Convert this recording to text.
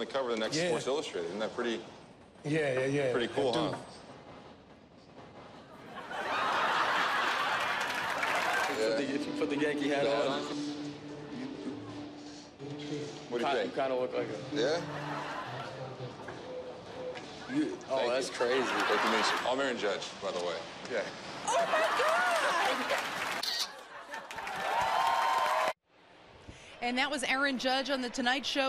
on the cover of the next Yeah. Sports Illustrated. Isn't that pretty Yeah, yeah, yeah. pretty cool, huh? Put the- you put the Yankee hat on, What do you kind, you kind of look like a. Yeah? You, oh, Thank that's you. crazy. Thank you, Mason. I'm Aaron Judge, by the way. Yeah. Oh my God! And that was Aaron Judge on The Tonight Show.